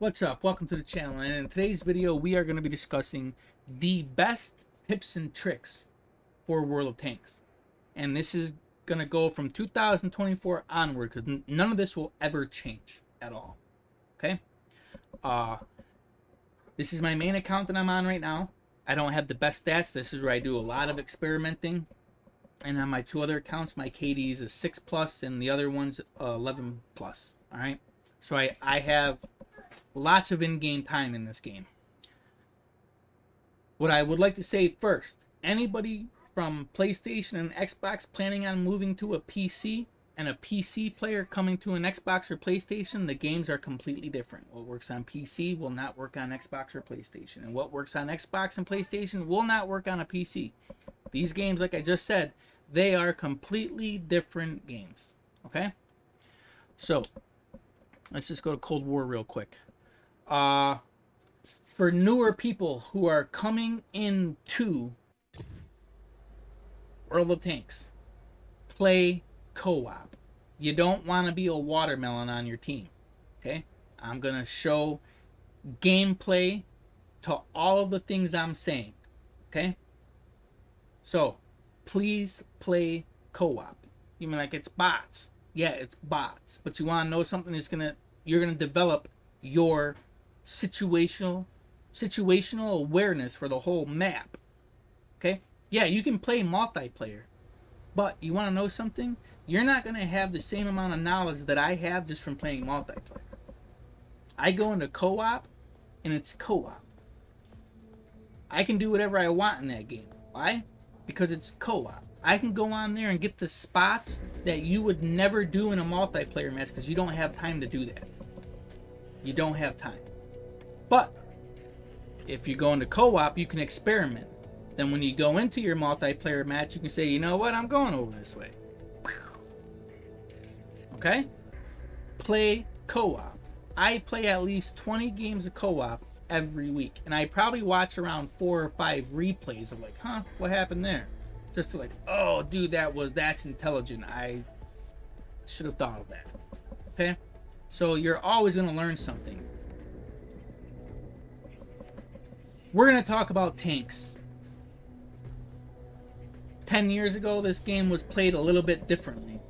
What's up? Welcome to the channel and in today's video we are going to be discussing the best tips and tricks for World of Tanks. And this is going to go from 2024 onward because none of this will ever change at all. Okay? Uh, this is my main account that I'm on right now. I don't have the best stats. This is where I do a lot of experimenting. And on my two other accounts, my KD is a 6 plus and the other one's 11 plus. Alright? So I, I have lots of in-game time in this game. What I would like to say first, anybody from PlayStation and Xbox planning on moving to a PC and a PC player coming to an Xbox or PlayStation, the games are completely different. What works on PC will not work on Xbox or PlayStation, and what works on Xbox and PlayStation will not work on a PC. These games, like I just said, they are completely different games. Okay? So, let's just go to Cold War real quick uh, for newer people who are coming into World of Tanks, play co-op. You don't want to be a watermelon on your team. Okay? I'm going to show gameplay to all of the things I'm saying. Okay? So, please play co-op. You mean like it's bots? Yeah, it's bots. But you want to know something that's going to you're going to develop your situational situational awareness for the whole map. Okay? Yeah, you can play multiplayer. But you want to know something? You're not going to have the same amount of knowledge that I have just from playing multiplayer. I go into co-op and it's co-op. I can do whatever I want in that game. Why? Because it's co-op. I can go on there and get the spots that you would never do in a multiplayer match because you don't have time to do that. You don't have time. But if you go into co-op, you can experiment. Then when you go into your multiplayer match, you can say, you know what, I'm going over this way. Okay? Play co-op. I play at least 20 games of co-op every week. And I probably watch around four or five replays of like, huh, what happened there? Just to like, oh, dude, that was, that's intelligent. I should have thought of that. Okay? So you're always going to learn something. We're going to talk about tanks. 10 years ago, this game was played a little bit differently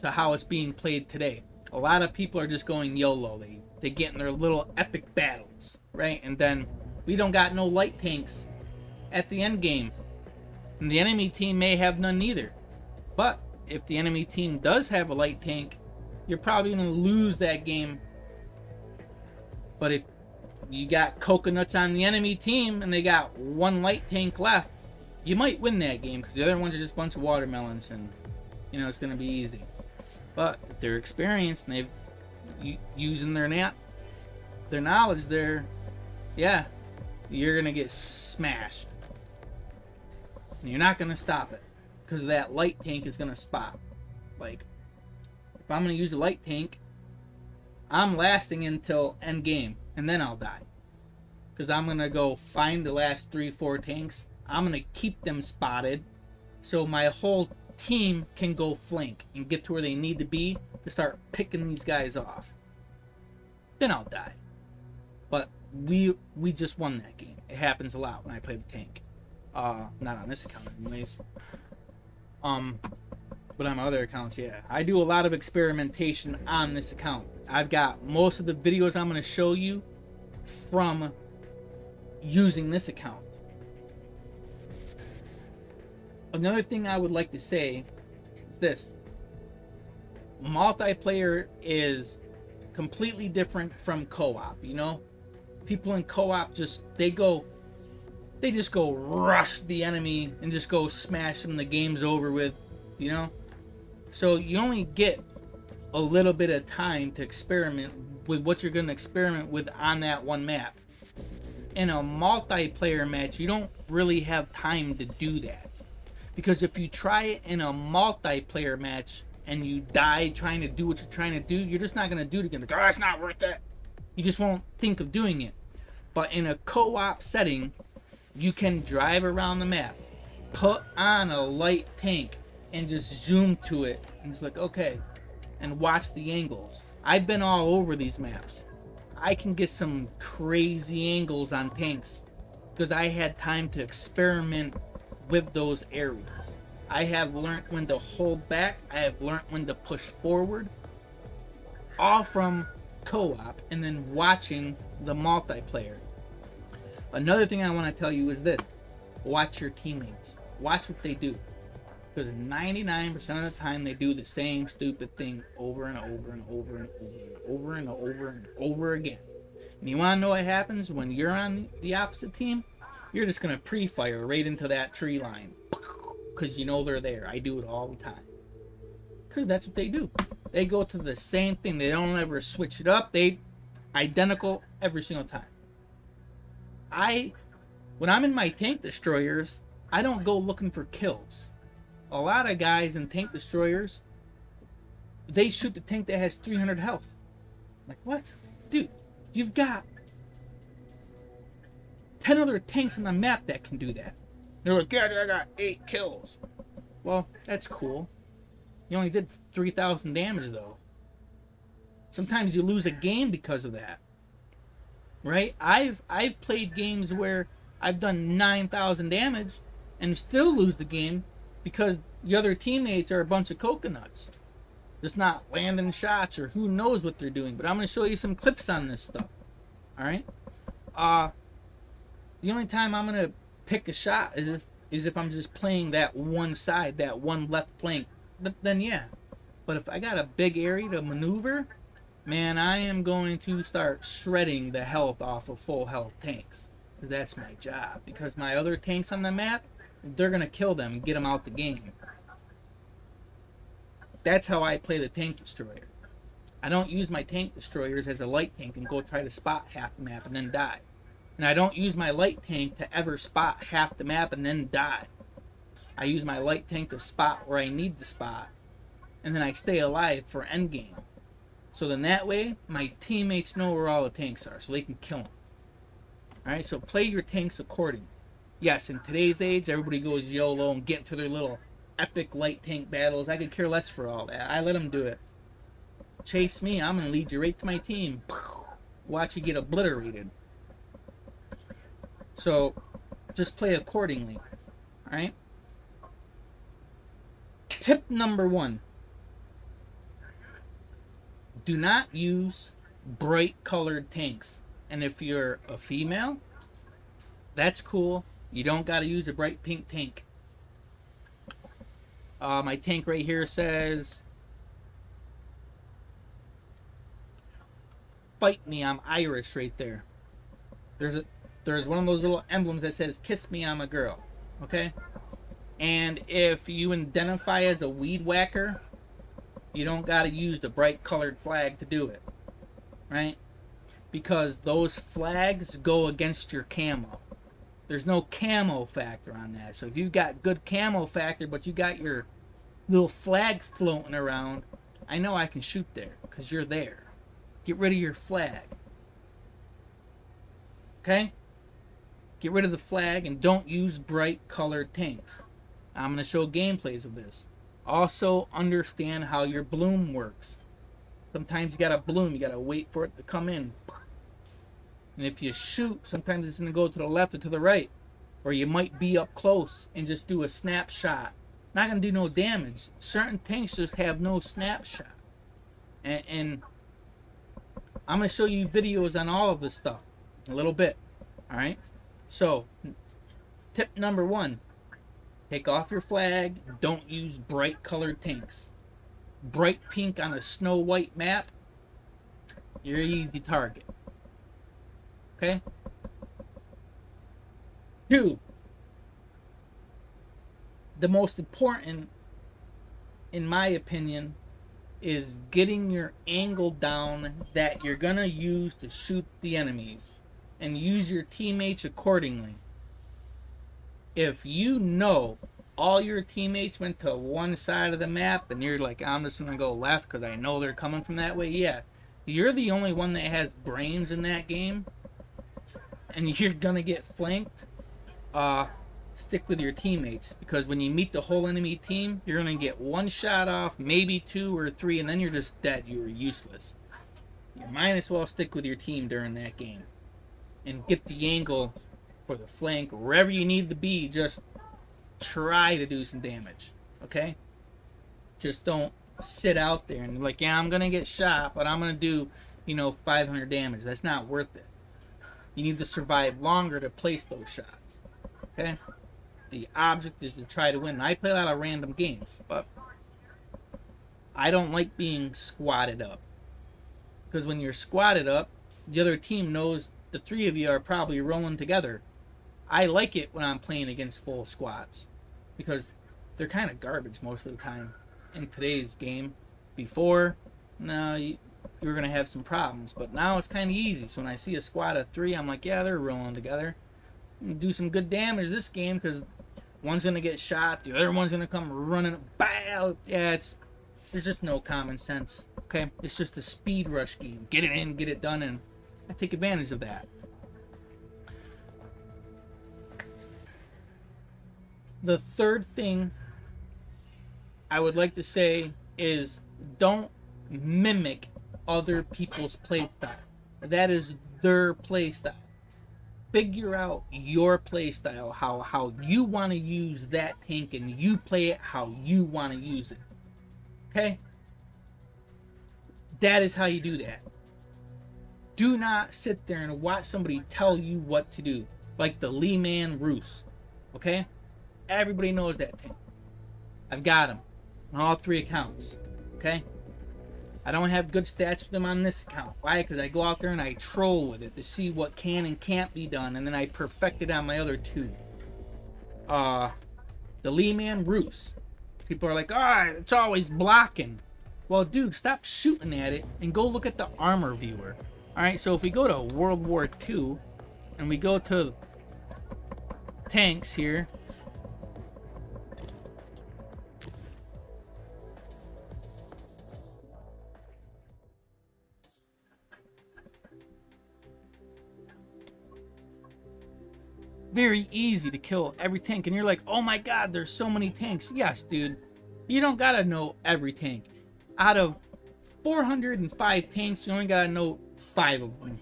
to how it's being played today. A lot of people are just going YOLO. They, they get in their little epic battles, right? And then we don't got no light tanks at the end game. And the enemy team may have none either. But if the enemy team does have a light tank, you're probably going to lose that game. But if you got coconuts on the enemy team and they got one light tank left, you might win that game because the other ones are just a bunch of watermelons and you know it's going to be easy. But if they're experienced and they've using their nat their knowledge, they're yeah, you're gonna get smashed. And you're not gonna stop it because that light tank is gonna spot. Like if I'm gonna use a light tank, I'm lasting until end game and then I'll die. Because I'm going to go find the last three, four tanks. I'm going to keep them spotted so my whole team can go flank and get to where they need to be to start picking these guys off. Then I'll die. But we we just won that game. It happens a lot when I play the tank. Uh, not on this account anyways. Um, but on my other accounts, yeah. I do a lot of experimentation on this account. I've got most of the videos I'm going to show you from using this account. Another thing I would like to say is this. Multiplayer is completely different from co-op, you know? People in co-op just, they go, they just go rush the enemy and just go smash them, the game's over with, you know? So you only get a little bit of time to experiment with what you're going to experiment with on that one map. In a multiplayer match, you don't really have time to do that. Because if you try it in a multiplayer match and you die trying to do what you're trying to do, you're just not going to do it again. Like, oh, it's not worth it. You just won't think of doing it. But in a co-op setting, you can drive around the map, put on a light tank, and just zoom to it and it's like okay and watch the angles i've been all over these maps I can get some crazy angles on tanks because I had time to experiment with those areas. I have learned when to hold back, I have learned when to push forward, all from co op and then watching the multiplayer. Another thing I want to tell you is this watch your teammates, watch what they do. Because 99% of the time they do the same stupid thing over and over and over and over and over and over and over again. And you want to know what happens when you're on the opposite team? You're just going to pre fire right into that tree line. Because you know they're there. I do it all the time. Because that's what they do. They go to the same thing. They don't ever switch it up. They identical every single time. I, when I'm in my tank destroyers, I don't go looking for kills a lot of guys in tank destroyers, they shoot the tank that has 300 health. Like, what? Dude, you've got 10 other tanks on the map that can do that. They're like, yeah, I got 8 kills. Well, that's cool. You only did 3,000 damage, though. Sometimes you lose a game because of that. Right? I've I've played games where I've done 9,000 damage and still lose the game because the other teammates are a bunch of coconuts. Just not landing shots or who knows what they're doing. But I'm going to show you some clips on this stuff. Alright? Uh, the only time I'm going to pick a shot is if, is if I'm just playing that one side, that one left flank. But then, yeah. But if I got a big area to maneuver, man, I am going to start shredding the health off of full health tanks. That's my job. Because my other tanks on the map, they're gonna kill them and get them out the game. That's how I play the tank destroyer. I don't use my tank destroyers as a light tank and go try to spot half the map and then die. And I don't use my light tank to ever spot half the map and then die. I use my light tank to spot where I need to spot, and then I stay alive for endgame. So then that way, my teammates know where all the tanks are, so they can kill them. Alright, so play your tanks accordingly yes, in today's age, everybody goes YOLO and get to their little epic light tank battles. I could care less for all that. I let them do it. Chase me, I'm gonna lead you right to my team. Watch you get obliterated. So, just play accordingly. Alright? Tip number one do not use bright colored tanks. And if you're a female, that's cool. You don't got to use a bright pink tank. Uh, my tank right here says, "Fight me, I'm Irish." Right there. There's a there's one of those little emblems that says, "Kiss me, I'm a girl." Okay. And if you identify as a weed whacker, you don't got to use the bright colored flag to do it, right? Because those flags go against your camo. There's no camo factor on that. So if you've got good camo factor, but you got your little flag floating around, I know I can shoot there because you're there. Get rid of your flag. Okay? Get rid of the flag and don't use bright colored tanks. I'm going to show gameplays of this. Also, understand how your bloom works. Sometimes you got to bloom, you got to wait for it to come in. And if you shoot, sometimes it's going to go to the left or to the right. Or you might be up close and just do a snapshot. Not going to do no damage. Certain tanks just have no snapshot. And, and I'm going to show you videos on all of this stuff a little bit. Alright? So, tip number one. Take off your flag. Don't use bright colored tanks. Bright pink on a snow white map, you're an easy target. Okay? Two, the most important, in my opinion, is getting your angle down that you're going to use to shoot the enemies and use your teammates accordingly. If you know all your teammates went to one side of the map and you're like, I'm just going to go left because I know they're coming from that way, yeah, you're the only one that has brains in that game and you're gonna get flanked, uh, stick with your teammates because when you meet the whole enemy team, you're gonna get one shot off, maybe two or three, and then you're just dead. You're useless. you might as well stick with your team during that game and get the angle for the flank, wherever you need to be, just try to do some damage. Okay? Just don't sit out there and like, yeah, I'm gonna get shot, but I'm gonna do, you know, 500 damage. That's not worth it. You need to survive longer to place those shots. Okay? The object is to try to win. I play a lot of random games, but I don't like being squatted up. Because when you're squatted up, the other team knows the three of you are probably rolling together. I like it when I'm playing against full squads because they're kind of garbage most of the time in today's game. Before, no, you, you were gonna have some problems, but now it's kind of easy. So when I see a squad of three, I'm like, yeah, they're rolling together. Do some good damage this game because one's gonna get shot, the other one's gonna come running. Bow! Yeah, it's there's just no common sense. Okay, it's just a speed rush game. Get it in, get it done, and I take advantage of that. The third thing I would like to say is don't mimic other people's playstyle. That is their playstyle. Figure out your playstyle, how how you want to use that tank, and you play it how you want to use it. Okay? That is how you do that. Do not sit there and watch somebody tell you what to do, like the Leman Russ. Okay? Everybody knows that tank. I've got him on all three accounts. Okay? I don't have good stats with them on this account. Why? Because I go out there and I troll with it to see what can and can't be done, and then I perfect it on my other two. Uh, the Leman Russ. People are like, ah, it's always blocking. Well, dude, stop shooting at it and go look at the armor viewer. Alright, so if we go to World War II and we go to tanks here. Very easy to kill every tank, and you're like, oh my god, there's so many tanks. Yes, dude, you don't gotta know every tank. Out of 405 tanks, you only gotta know five of them.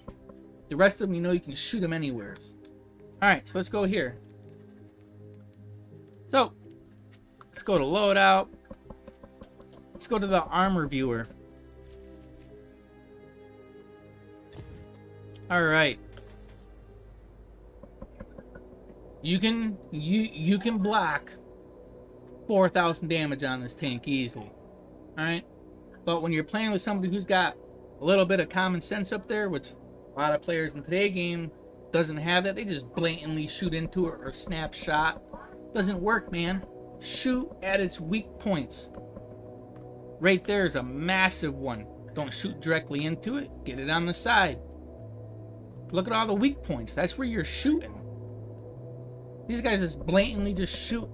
The rest of them, you know, you can shoot them anywhere. Alright, so let's go here. So, let's go to loadout. Let's go to the armor viewer. Alright. You can you you can block 4,000 damage on this tank easily. Alright? But when you're playing with somebody who's got a little bit of common sense up there, which a lot of players in today's game doesn't have that. They just blatantly shoot into it or snapshot. Doesn't work, man. Shoot at its weak points. Right there is a massive one. Don't shoot directly into it. Get it on the side. Look at all the weak points. That's where you're shooting. These guys just blatantly just shoot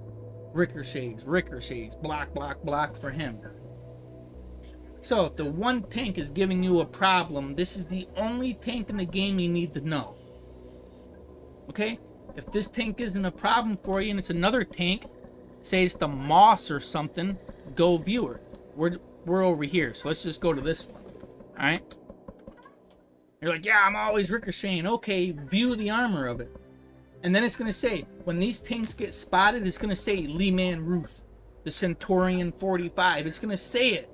ricochets, ricochets, block, block, block for him. So, if the one tank is giving you a problem, this is the only tank in the game you need to know. Okay? If this tank isn't a problem for you and it's another tank, say it's the Moss or something, go viewer. We're, we're over here, so let's just go to this one. Alright? You're like, yeah, I'm always ricocheting. Okay, view the armor of it. And then it's going to say, when these tanks get spotted, it's going to say Leman Russ, the Centurion 45. It's going to say it.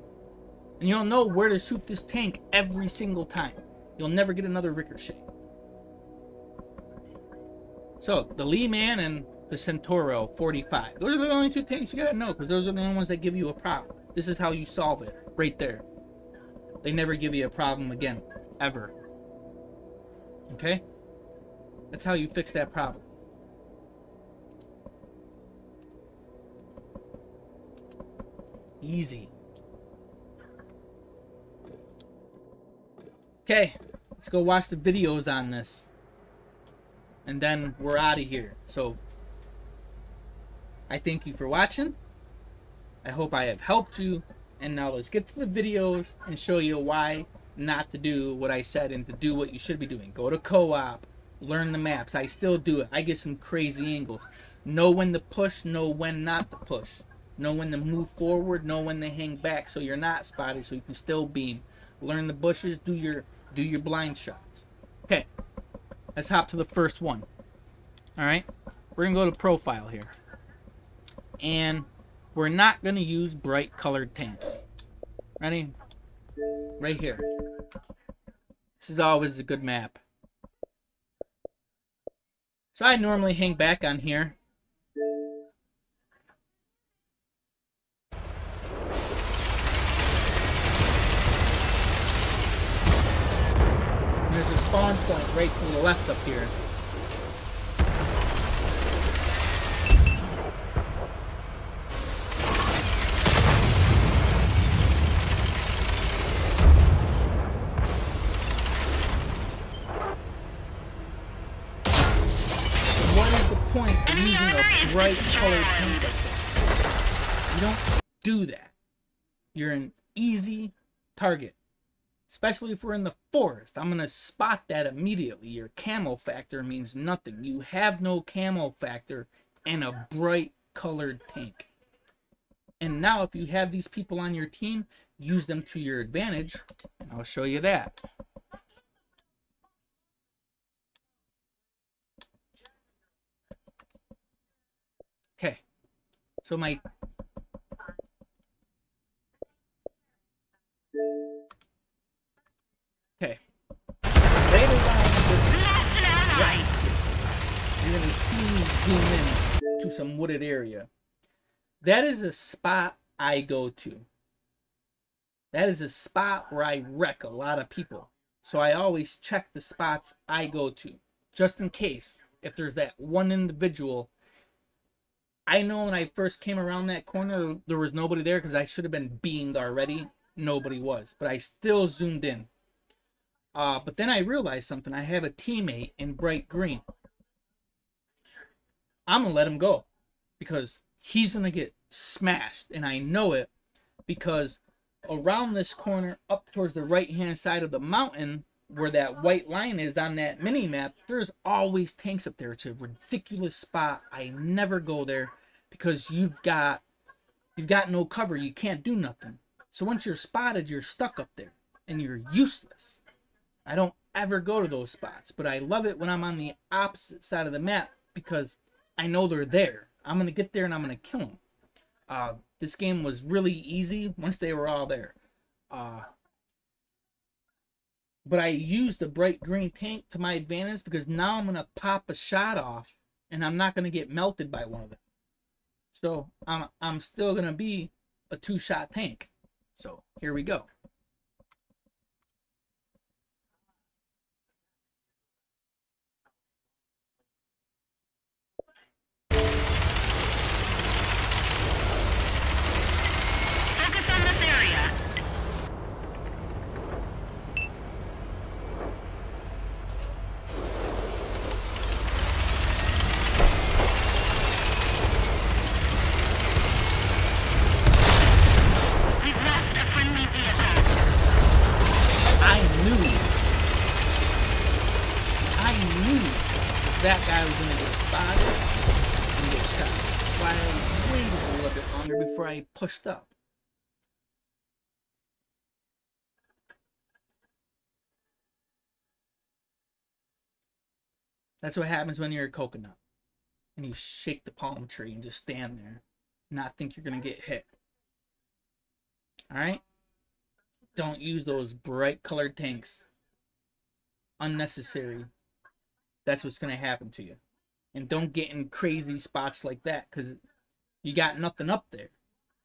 And you'll know where to shoot this tank every single time. You'll never get another ricochet. So, the Leman and the Centauro 45. Those are the only two tanks you gotta know, because those are the only ones that give you a problem. This is how you solve it, right there. They never give you a problem again, ever. Okay? That's how you fix that problem. Easy. Okay, let's go watch the videos on this. And then we're out of here. So, I thank you for watching. I hope I have helped you. And now let's get to the videos and show you why not to do what I said and to do what you should be doing. Go to co-op, learn the maps. I still do it. I get some crazy angles. Know when to push, know when not to push. Know when to move forward, know when to hang back so you're not spotted so you can still beam. Learn the bushes, do your Do your blind shots. Okay. Let's hop to the first one. All right. We're to go to profile here. And we're not going to use bright colored tanks. Ready? Right here. This is always a good map. So I normally hang back on here. There's a spawn point right to the left up here. Bright colored? You don't do that. You're an easy target. Especially if we're in the forest. I'm going to spot that immediately. Your camo factor means nothing. You have no camo factor and a bright colored tank. And now if you have these people on your team, use them to your advantage. I'll show you that. Okay. So my Okay. Right you're gonna see zoom in to some wooded area. That is a spot I go to. That is a spot where I wreck a lot of people. So I always check the spots I go to, just in case if there's that one individual. I know when I first came around that corner, there was nobody there because I should have been beamed already. Nobody was, but I still zoomed in. Uh, but then I realized something. I have a teammate in bright green. I'm gonna let him go because he's gonna get smashed, and I know it because around this corner, up towards the right hand side of the mountain, where that white line is on that mini map, there's always tanks up there. It's a ridiculous spot. I never go there because you've got you've got no cover. You can't do nothing. So once you're spotted, you're stuck up there and you're useless. I don't ever go to those spots, but I love it when I'm on the opposite side of the map because I know they're there. I'm gonna get there and I'm gonna kill them. Uh, this game was really easy once they were all there. Uh, but I used the bright green tank to my advantage because now I'm gonna pop a shot off and I'm not gonna get melted by one of them. So I'm I'm still gonna be a two shot tank. So here we go. Focus on this area. We've lost a friendly vehicle. I knew I knew that guy was gonna get spotted and get shot. So I waited a little bit longer before I pushed up. That's what happens when you're a coconut. And you shake the palm tree and just stand there. Not think you're gonna get hit. Alright? Don't use those bright colored tanks. Unnecessary. That's what's gonna happen to you. And don't get in crazy spots like that, because you got nothing up there.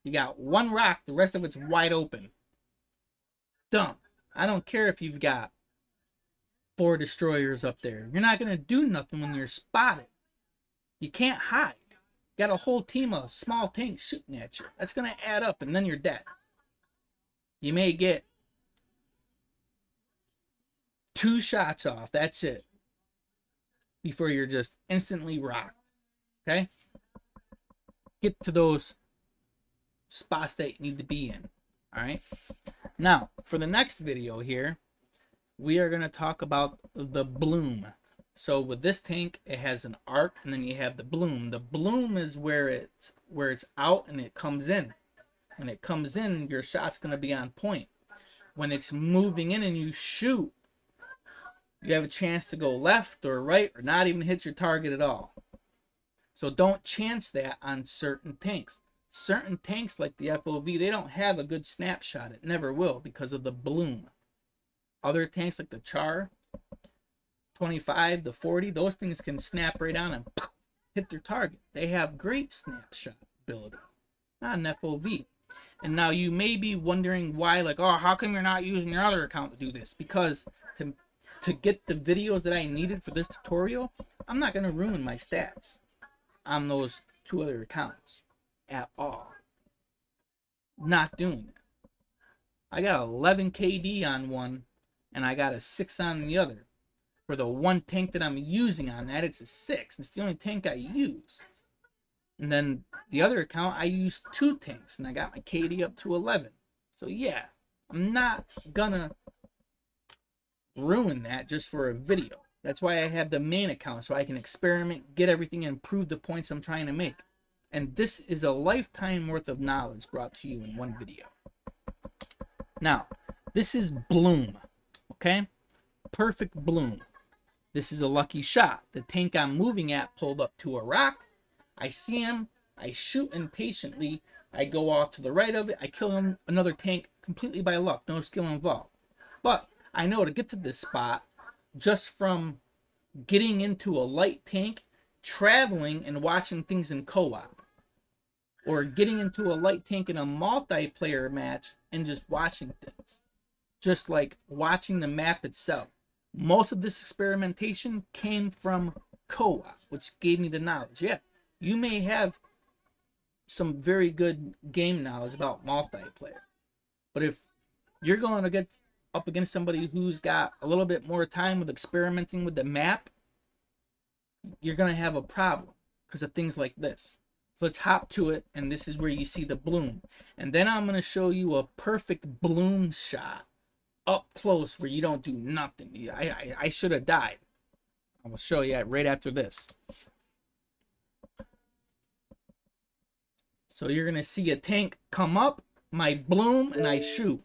You got one rock, the rest of it's wide open. Dumb. I don't care if you've got four destroyers up there. You're not gonna do nothing when you're spotted. You can't hide. You got a whole team of small tanks shooting at you. That's gonna add up, and then you're dead. You may get two shots off. That's it. Before you're just instantly rocked. Okay? Get to those spots that you need to be in. Alright? Now, for the next video here, we are going to talk about the bloom. So with this tank, it has an arc and then you have the bloom. The bloom is where it's where it's out and it comes in. When it comes in, your shot's going to be on point. When it's moving in and you shoot, you have a chance to go left or right or not even hit your target at all. So don't chance that on certain tanks. Certain tanks like the FOV, they don't have a good snapshot. It never will because of the bloom. Other tanks like the Char, 25, the 40, those things can snap right on and hit their target. They have great snapshot ability, not an FOV. And now you may be wondering why, like, oh, how come you're not using your other account to do this? Because to to get the videos that I needed for this tutorial, I'm not gonna ruin my stats on those two other accounts at all. Not doing it. I got 11 KD on one, and I got a six on the other. For the one tank that I'm using on that, it's a six. It's the only tank I use. And then the other account, I used two tanks, and I got my KD up to 11. So yeah, I'm not gonna ruin that just for a video. That's why I have the main account, so I can experiment, get everything, and prove the points I'm trying to make. And this is a lifetime worth of knowledge brought to you in one video. Now, this is Bloom, okay? Perfect Bloom. This is a lucky shot. The tank I'm moving at pulled up to a rock. I see him. I shoot impatiently. I go off to the right of it. I kill him, another tank completely by luck. No skill involved. But I know to get to this spot just from getting into a light tank, traveling and watching things in co-op. Or getting into a light tank in a multiplayer match and just watching things. Just like watching the map itself. Most of this experimentation came from co-op, which gave me the knowledge. Yeah, you may have some very good game knowledge about multiplayer. But if you're going to get up against somebody who's got a little bit more time with experimenting with the map, you're going to have a problem because of things like this. So let's hop to it, and this is where you see the bloom. And then I'm going to show you a perfect bloom shot up close where you don't do nothing. I, I, I should have died. I will show you right after this. So you're going to see a tank come up, my bloom, and I shoot.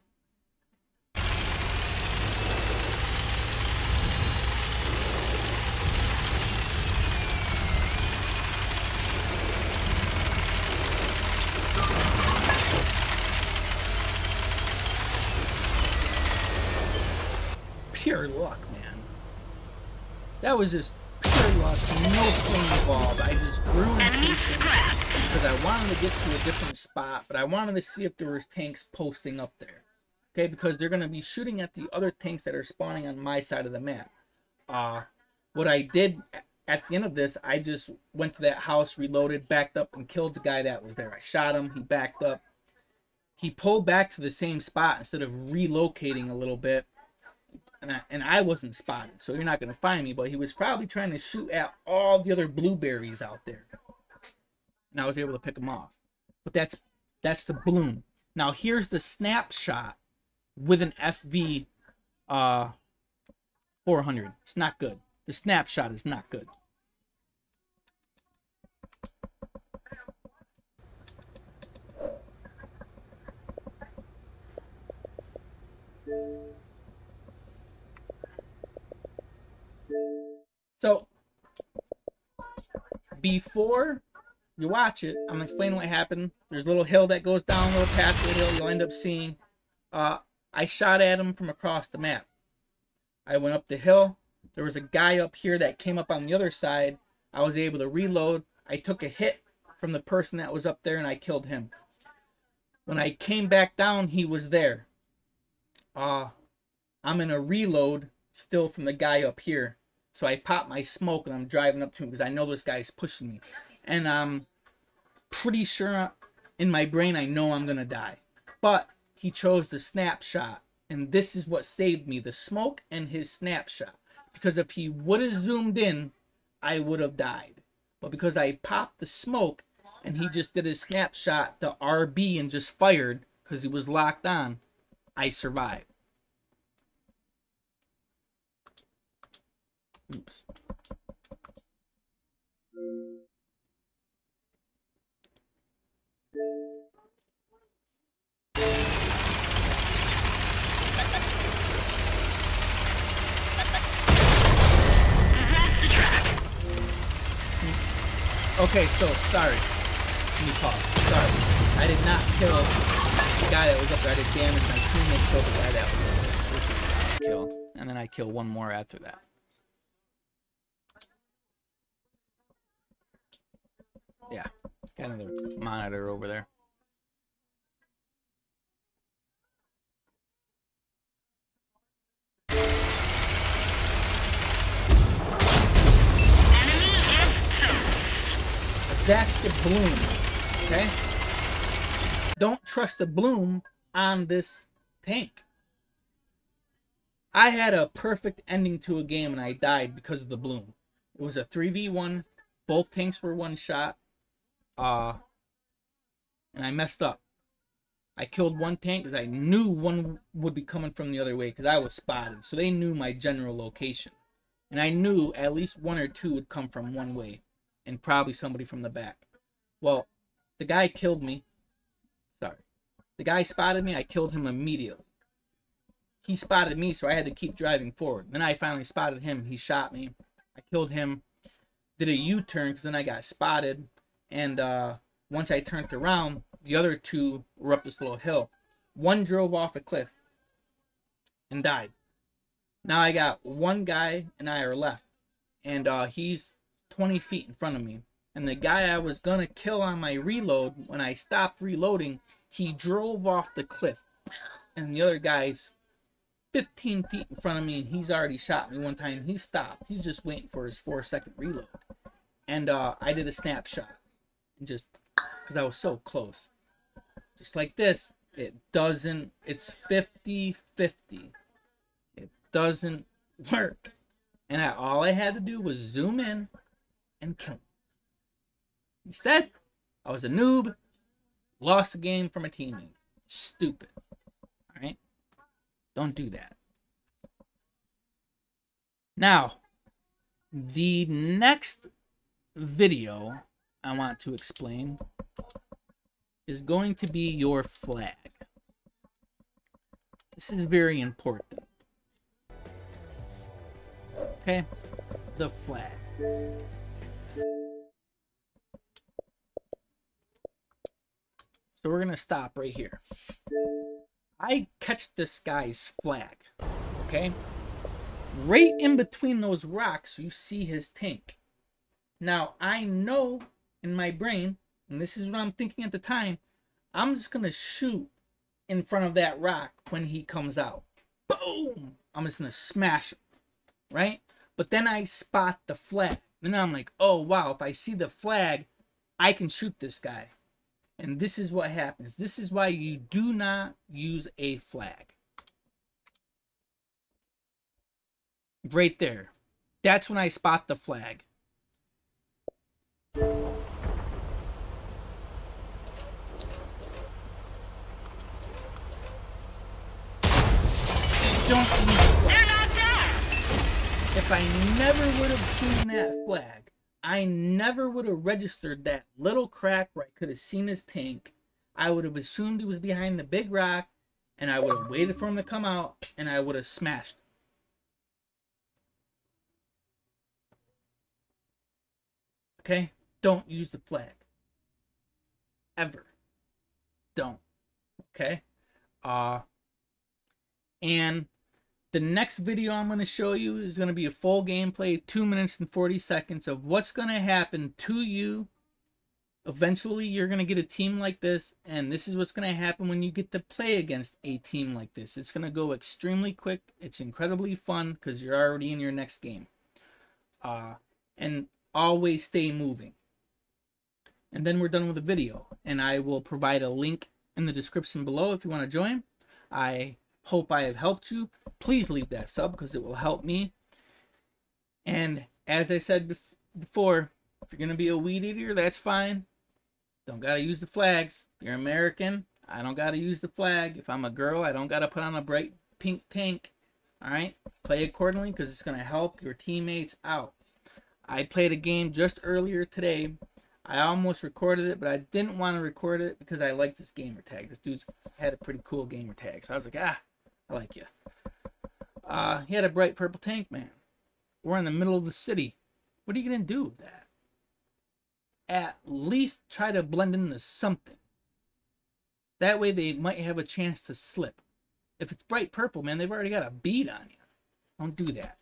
pure luck, man. That was just pure luck, no skill involved. I just grew impatient because I wanted to get to a different spot, but I wanted to see if there was tanks posting up there. Okay, because they're gonna be shooting at the other tanks that are spawning on my side of the map. Uh, what I did at the end of this, I just went to that house, reloaded, backed up, and killed the guy that was there. I shot him. He backed up. He pulled back to the same spot instead of relocating a little bit and I, and I wasn't spotted, so you're not gonna find me. But he was probably trying to shoot at all the other blueberries out there, and I was able to pick them off. But that's that's the bloom. Now here's the snapshot with an FV uh 400. It's not good. The snapshot is not good. So before you watch it, I'm gonna explain what happened. There's a little hill that goes down, a little pathway hill. You'll end up seeing. Uh, I shot at him from across the map. I went up the hill. There was a guy up here that came up on the other side. I was able to reload. I took a hit from the person that was up there and I killed him. When I came back down, he was there. Uh, I'm in a reload still from the guy up here. So I pop my smoke and I'm driving up to him because I know this guy's pushing me. And I'm pretty sure in my brain I know I'm going to die. But he chose the snapshot. And this is what saved me the smoke and his snapshot. Because if he would have zoomed in, I would have died. But because I popped the smoke and he just did his snapshot, the RB, and just fired because he was locked on, I survived. Oops. Okay, so sorry. Let me pause. Sorry. I did not kill the guy that was up there. I did damage my teammate killed the guy that was up there. This kill. And then I kill one more after that. Yeah. Got another monitor over there. That's the bloom. Okay? Don't trust the bloom on this tank. I had a perfect ending to a game and I died because of the bloom. It was a 3v1. Both tanks were one shot. Uh and I messed up. I killed one tank because I knew one would be coming from the other way because I was spotted. So they knew my general location. And I knew at least one or two would come from one way and probably somebody from the back. Well, the guy killed me. Sorry. The guy spotted me. I killed him immediately. He spotted me, so I had to keep driving forward. Then I finally spotted him. He shot me. I killed him. Did a U turn because then I got spotted. And uh, once I turned around, the other two were up this little hill. One drove off a cliff and died. Now I got one guy and I are left. And uh, he's 20 feet in front of me. And the guy I was gonna kill on my reload, when I stopped reloading, he drove off the cliff. And the other guy's 15 feet in front of me, and he's already shot me one time. He stopped. He's just waiting for his four second reload. And uh, I did a snapshot. And just because I was so close. Just like this, it doesn't, it's 50 50. It doesn't work. And I, all I had to do was zoom in and kill him. Instead, I was a noob, lost the game for my teammates. Stupid. Alright? Don't do that. Now, the next video I want to explain is going to be your flag. This is very important. Okay? The flag. So we're gonna stop right here. I catch this guy's flag. Okay? Right in between those rocks, you see his tank. Now, I know in my brain, and this is what I'm thinking at the time, I'm just gonna shoot in front of that rock when he comes out. Boom! I'm just gonna smash him. Right? But then I spot the flag. Then I'm like, oh wow, if I see the flag, I can shoot this guy. And this is what happens. This is why you do not use a flag. Right there. That's when I spot the flag. Don't flag. They're not there. If I never would have seen that flag, I never would have registered that little crack where I could have seen his tank. I would have assumed he was behind the big rock, and I would have waited for him to come out, and I would have smashed. him. Okay? Don't use the flag. Ever. Don't. Okay? Uh and the next video I'm going to show you is going to be a full gameplay, 2 minutes and 40 seconds of what's going to happen to you. Eventually, you're going to get a team like this, and this is what's going to happen when you get to play against a team like this. It's going to go extremely quick. It's incredibly fun because you're already in your next game. Uh, and always stay moving. And then we're done with the video, and I will provide a link in the description below if you want to join. I hope I have helped you. Please leave that sub because it will help me. And as I said bef- before, if you're going to be a weed eater, that's fine. Don't got to use the flags. If you're American, I don't got to use the flag. If I'm a girl, I don't got to put on a bright pink tank. All right? Play accordingly because it's going to help your teammates out. I played a game just earlier today. I almost recorded it, but I didn't want to record it because I like this gamer tag. This dude's had a pretty cool gamer tag. So I was like, ah, like you. Uh, he had a bright purple tank, man. We're in the middle of the city. What are you gonna do with that? at least try to blend into something. That way they might have a chance to slip. If it's bright purple, man, they've already got a bead on you. Don't do that.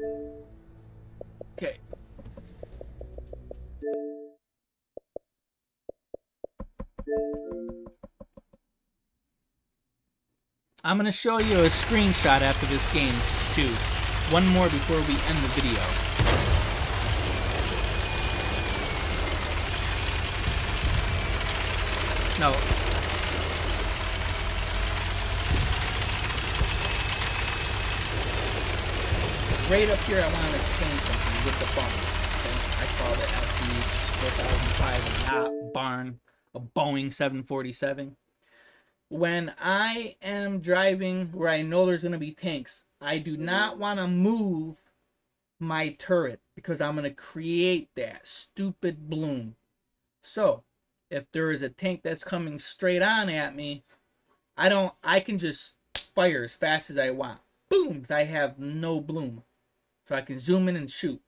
Okay. I'm going to show you a screenshot after this game, too. One more before we end the video. No. Right up here, I want to change something with the barn. Okay? I call it FV 4005 not barn, a Boeing 747 when I am driving where I know there's going to be tanks, I do not want to move my turret because I'm going to create that stupid bloom. So, if there is a tank that's coming straight on at me, I don't I can just fire as fast as I want. Booms, I have no bloom. So I can zoom in and shoot.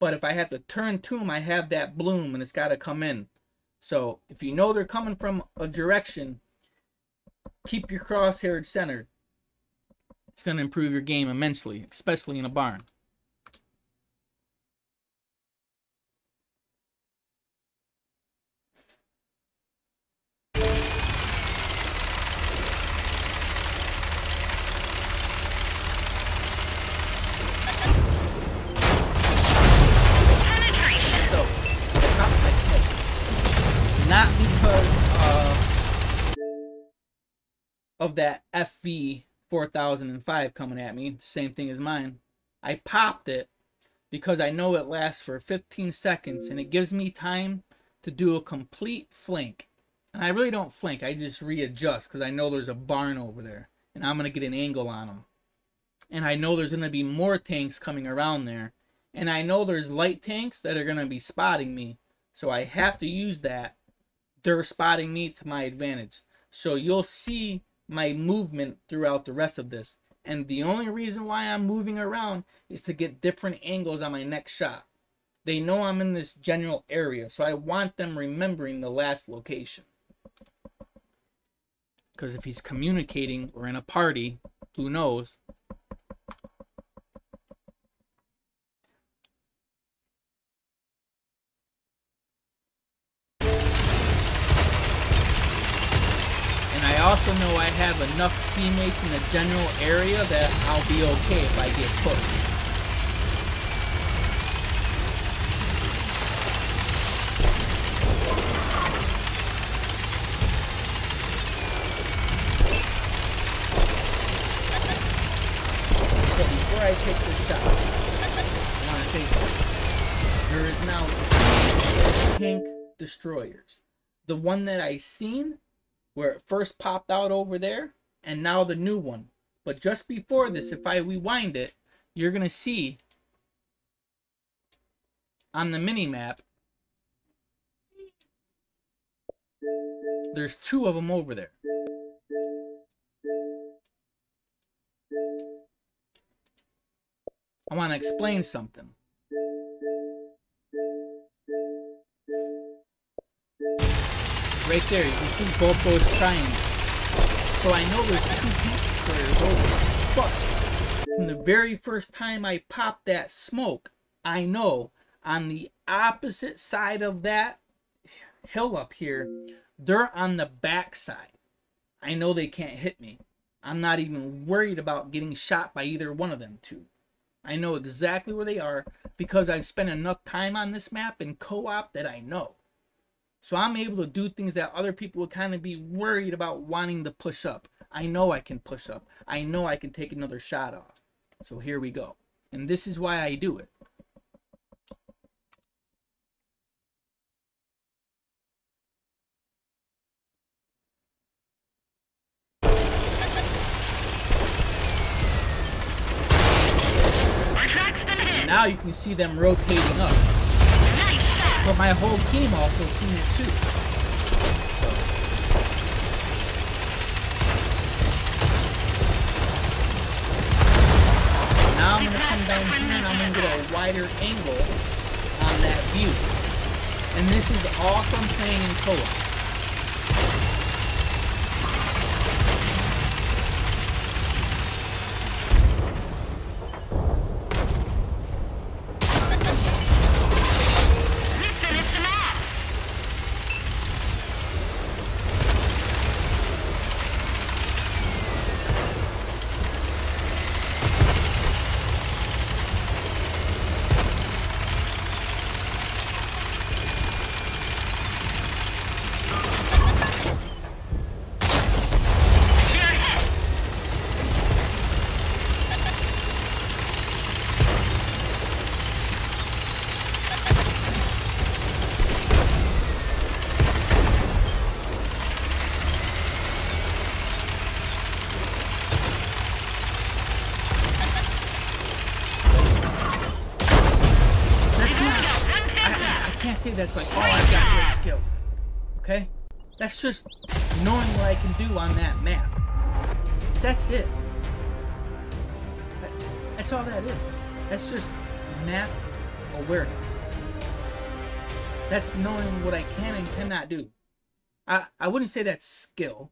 But if I have to turn to them, I have that bloom and it's got to come in. So if you know they're coming from a direction, keep your crosshair centered. It's going to improve your game immensely, especially in a barn. Of that FV 4005 coming at me, same thing as mine. I popped it because I know it lasts for 15 seconds and it gives me time to do a complete flank. And I really don't flank, I just readjust because I know there's a barn over there and I'm going to get an angle on them. And I know there's going to be more tanks coming around there. And I know there's light tanks that are going to be spotting me. So I have to use that. They're spotting me to my advantage. So you'll see my movement throughout the rest of this. And the only reason why I'm moving around is to get different angles on my next shot. They know I'm in this general area, so I want them remembering the last location. Because if he's communicating or in a party, who knows? Also know I have enough teammates in the general area that I'll be okay if I get pushed. So before I take this shot, I want to something. There is now tank destroyers. The one that I seen where it first popped out over there, and now the new one. But just before this, if I rewind it, you're gonna see on the mini map. There's two of them over there. I want to explain something. Right there, you see both those triangles. So I know there's two tank destroyers over there. But from the very first time I popped that smoke, I know on the opposite side of that hill up here, they're on the back side. I know they can't hit me. I'm not even worried about getting shot by either one of them two. I know exactly where they are because I've spent enough time on this map in co-op that I know. So I'm able to do things that other people would kind of be worried about wanting to push up. I know I can push up. I know I can take another shot off. So here we go. And this is why I do it. Our track's been hit. Now you can see them rotating up. But my whole team also seen it too. Now I'm gonna come down here and I'm gonna get a wider angle on that view. And this is all from playing in co-op. That's it. That's all that is. That's just map awareness. That's knowing what I can and cannot do. I, I wouldn't say that's skill.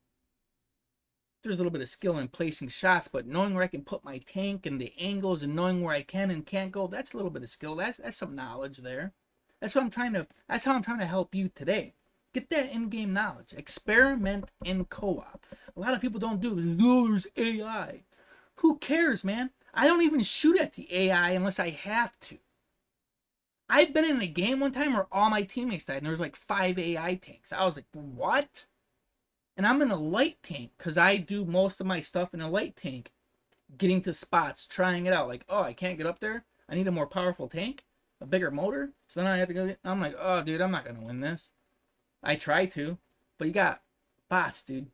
There's a little bit of skill in placing shots, but knowing where I can put my tank and the angles and knowing where I can and can't go, that's a little bit of skill. That's that's some knowledge there. That's what I'm trying to that's how I'm trying to help you today. Get that in-game knowledge. Experiment in co-op. A lot of people don't do. Oh, there's AI. Who cares, man? I don't even shoot at the AI unless I have to. I've been in a game one time where all my teammates died and there was like five AI tanks. I was like, what? And I'm in a light tank because I do most of my stuff in a light tank, getting to spots, trying it out. Like, oh, I can't get up there. I need a more powerful tank, a bigger motor. So then I have to go. I'm like, oh, dude, I'm not gonna win this. I try to, but you got bots, dude.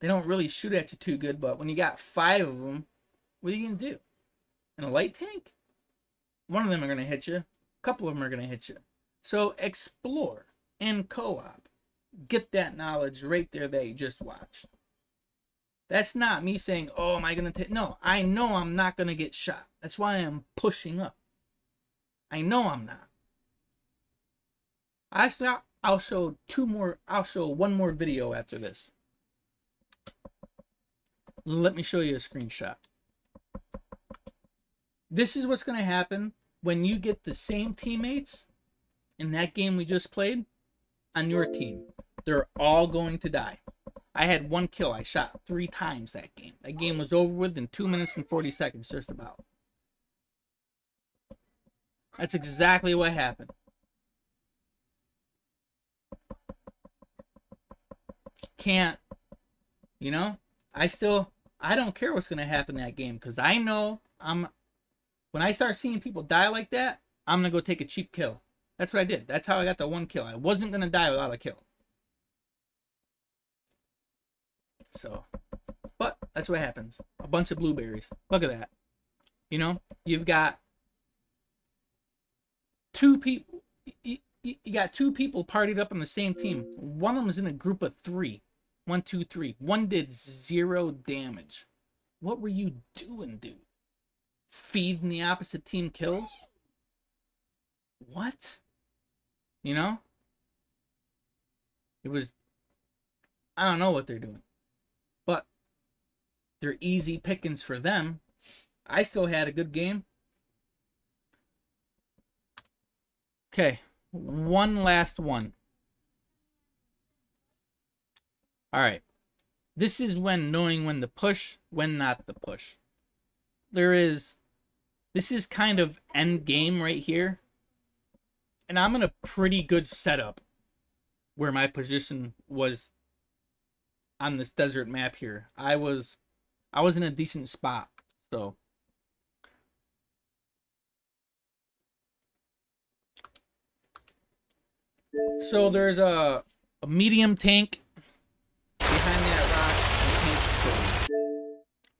They don't really shoot at you too good. But when you got five of them, what are you gonna do? In a light tank, one of them are gonna hit you. A couple of them are gonna hit you. So explore in co-op get that knowledge right there that you just watched. That's not me saying, "Oh, am I gonna take?" No, I know I'm not gonna get shot. That's why I'm pushing up. I know I'm not. I stop. I'll show two more. I'll show one more video after this. Let me show you a screenshot. This is what's gonna happen when you get the same teammates in that game we just played on your team. They're all going to die. I had one kill. I shot three times that game. That game was over with in two minutes and 40 seconds, just about. That's exactly what happened. Can't, you know? I still, I don't care what's going to happen that game because I know I'm, when I start seeing people die like that, I'm going to go take a cheap kill. That's what I did. That's how I got the one kill. I wasn't going to die without a kill. So, but that's what happens. A bunch of blueberries. Look at that. You know, you've got two people. You, you got two people partied up on the same team. One of them is in a group of three. One, two, three. One did zero damage. What were you doing, dude? Feeding the opposite team kills? What? You know? It was. I don't know what they're doing. But they're easy pickings for them. I still had a good game. Okay, one last one. All right. This is when knowing when to push, when not to push. There is this is kind of end game right here. And I'm in a pretty good setup where my position was on this desert map here. I was I was in a decent spot. So So there's a, a medium tank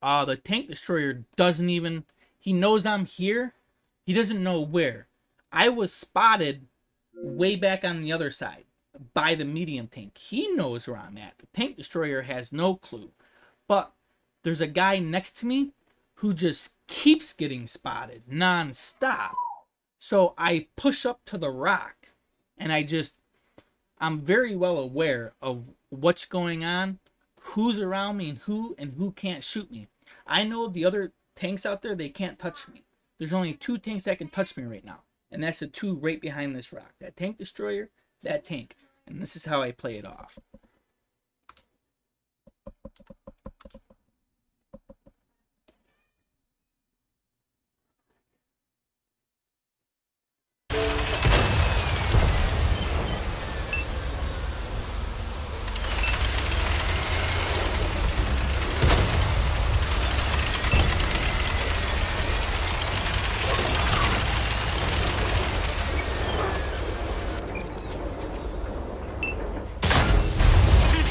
Uh, the tank destroyer doesn't even. He knows I'm here. He doesn't know where. I was spotted way back on the other side by the medium tank. He knows where I'm at. The tank destroyer has no clue. But there's a guy next to me who just keeps getting spotted non-stop. So I push up to the rock and I just I'm very well aware of what's going on, who's around me and who and who can't shoot me. I know the other tanks out there they can't touch me. There's only two tanks that can touch me right now. And that's the two right behind this rock. That tank destroyer, that tank. And this is how I play it off.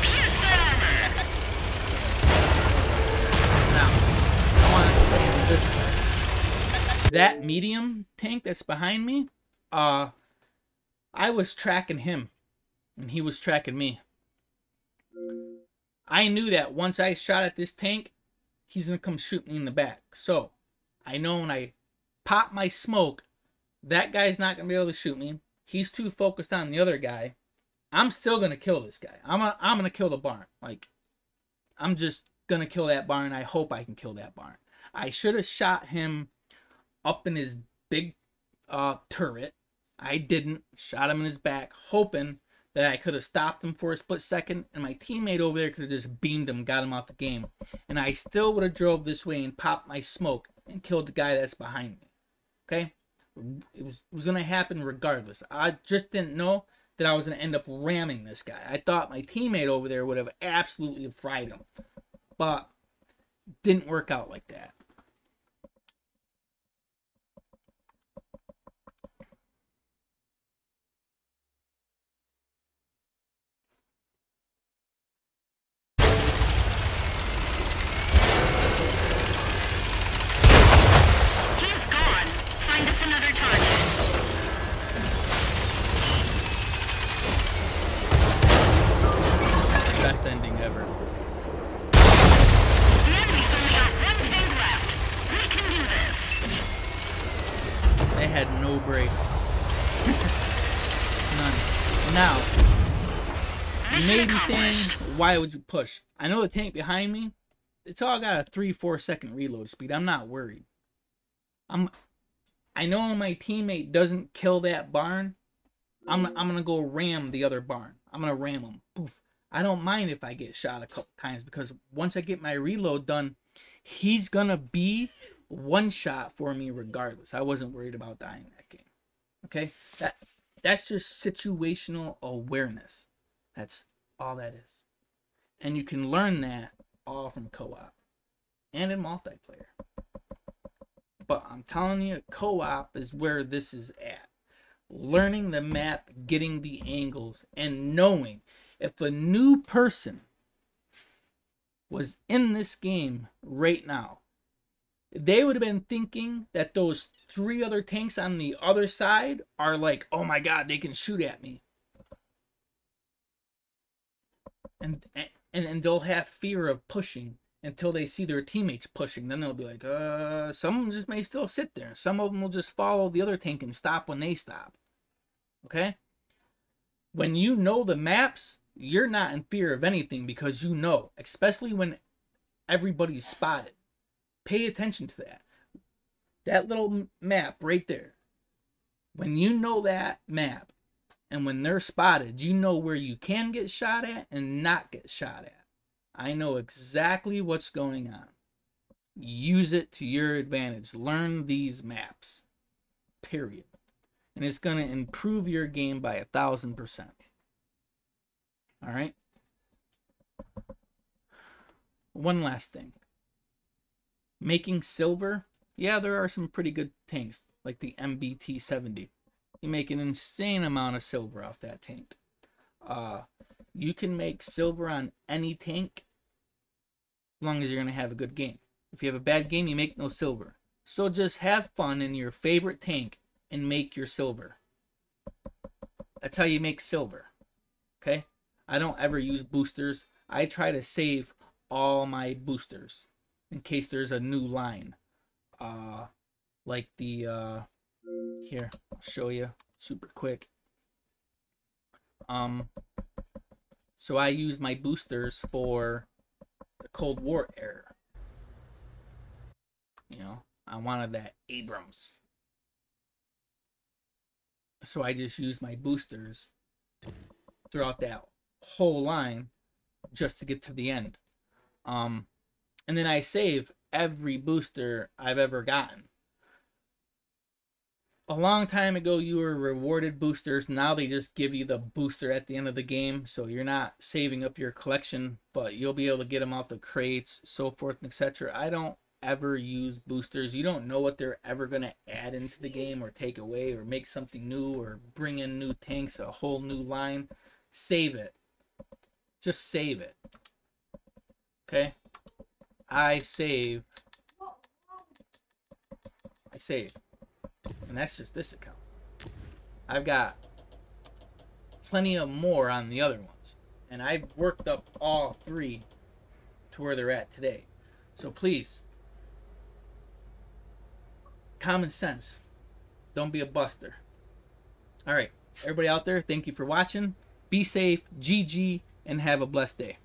Pierce the armor. Now, I want to play it this way. That medium tank that's behind me, uh, I was tracking him, and he was tracking me. I knew that once I shot at this tank, he's gonna come shoot me in the back. So, I know when I pop my smoke, that guy's not gonna be able to shoot me. He's too focused on the other guy. I'm still gonna kill this guy. I'm gonna, I'm gonna kill the barn. Like, I'm just gonna kill that barn. I hope I can kill that barn. I should have shot him up in his big uh, turret. I didn't. Shot him in his back, hoping that I could have stopped him for a split second, and my teammate over there could have just beamed him, got him out the game, and I still would have drove this way and popped my smoke and killed the guy that's behind me. Okay, it was it was gonna happen regardless. I just didn't know that I was gonna end up ramming this guy. I thought my teammate over there would have absolutely fried him, but didn't work out like that. May be saying, why would you push? I know the tank behind me, it's all got a 3 4 second reload speed. I'm not worried. I'm I know my teammate doesn't kill that barn, I'm I'm gonna go ram the other barn. I'm gonna ram him. Poof. I don't mind if I get shot a couple times because once I get my reload done, he's gonna be one shot for me regardless. I wasn't worried about dying that game. Okay? That that's just situational awareness. That's all that is. And you can learn that all from co-op and in multiplayer. But I'm telling you, co-op is where this is at. Learning the map, getting the angles, and knowing if a new person was in this game right now, they would have been thinking that those three other tanks on the other side are like, oh my god, they can shoot at me. And and, and they'll have fear of pushing until they see their teammates pushing. Then they'll be like, uh, some of them just may still sit there. Some of them will just follow the other tank and stop when they stop. Okay? When you know the maps, you're not in fear of anything because you know, especially when everybody's spotted. Pay attention to that. That little map right there. When you know that map and when they're spotted, you know where you can get shot at and not get shot at. I know exactly what's going on. Use it to your advantage. Learn these maps. Period. And it's going to improve your game by a thousand percent. All right. One last thing. Making silver. Yeah, there are some pretty good tanks, like the MBT 70. You make an insane amount of silver off that tank. Uh, you can make silver on any tank as long as you're going to have a good game. If you have a bad game, you make no silver. So just have fun in your favorite tank and make your silver. That's how you make silver. Okay? I don't ever use boosters. I try to save all my boosters in case there's a new line. Uh like the uh here, I'll show you super quick. Um so I use my boosters for the Cold War era. You know, I wanted that Abrams. So I just use my boosters throughout that whole line just to get to the end. Um, and then I save every booster I've ever gotten. A long time ago, you were rewarded boosters. Now they just give you the booster at the end of the game, so you're not saving up your collection, but you'll be able to get them out the crates, so forth and etc. I don't ever use boosters. You don't know what they're ever going to add into the game or take away or make something new or bring in new tanks, a whole new line. Save it. Just save it. Okay? I save. I save. And that's just this account. I've got plenty of more on the other ones. And I've worked up all three to where they're at today. So please, common sense. Don't be a buster. All right, everybody out there, thank you for watching. Be safe, GG, and have a blessed day.